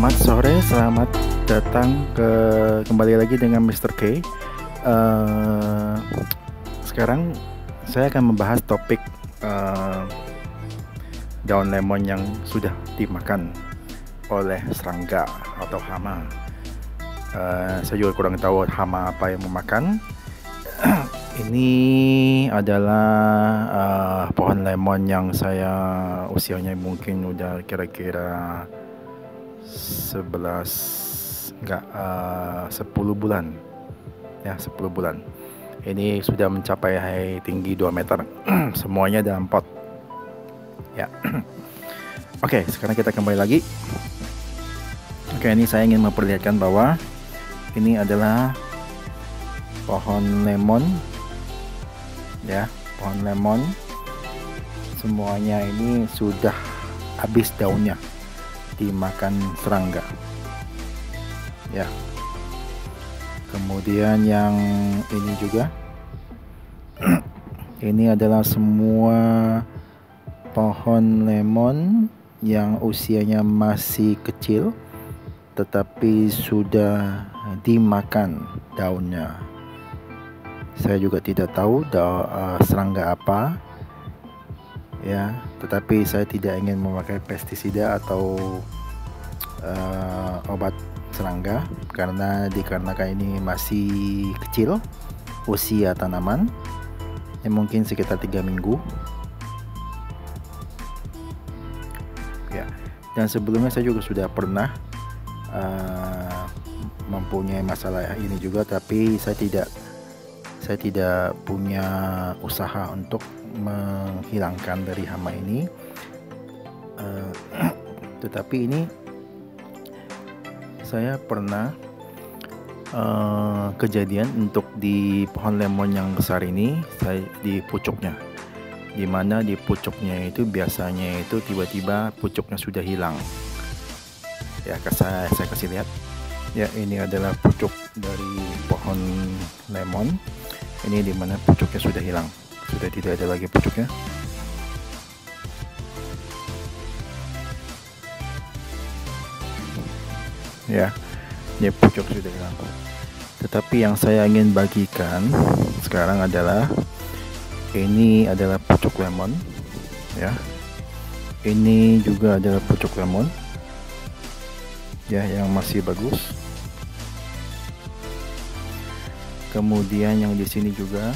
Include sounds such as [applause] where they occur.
Selamat sore, selamat datang ke kembali lagi dengan Mr. K. Uh, sekarang saya akan membahas topik uh, daun lemon yang sudah dimakan oleh serangga atau hama. Uh, saya juga kurang tahu hama apa yang memakan. [clears throat] Ini adalah uh, pohon lemon yang saya usianya mungkin udah kira-kira 11 enggak uh, 10 bulan. Ya, 10 bulan. Ini sudah mencapai tinggi 2 meter. [clears throat] Semuanya dalam pot. Ya. [clears throat] Oke, sekarang kita kembali lagi. Oke, ini saya ingin memperlihatkan bahwa ini adalah pohon lemon ya pohon lemon semuanya ini sudah habis daunnya dimakan serangga. Ya. Kemudian yang ini juga. [clears throat] Ini adalah semua pohon lemon yang usianya masih kecil tetapi sudah dimakan daunnya. Saya juga tidak tahu da, uh, serangga apa ya tetapi saya tidak ingin memakai pestisida atau uh, obat serangga karena dikarenakan ini masih kecil usia tanaman yang mungkin sekitar tiga minggu. Ya dan sebelumnya saya juga sudah pernah uh, mempunyai masalah ini juga tapi saya tidak saya tidak punya usaha untuk menghilangkan dari hama ini. Uh, [clears throat] tetapi ini saya pernah uh, kejadian untuk di pohon lemon yang besar ini saya di pucuknya. Di mana di pucuknya itu biasanya itu tiba-tiba pucuknya sudah hilang. Ya saya saya kasih lihat. Ya ini adalah pucuk dari pohon lemon. Ini di mana pucuknya sudah hilang sudah tidak ada lagi pucuknya ya ini pucuk sudah hilang. Tetapi yang saya ingin bagikan sekarang adalah ini adalah pucuk lemon ya. Ini juga adalah pucuk lemon ya yang masih bagus. Kemudian yang di sini juga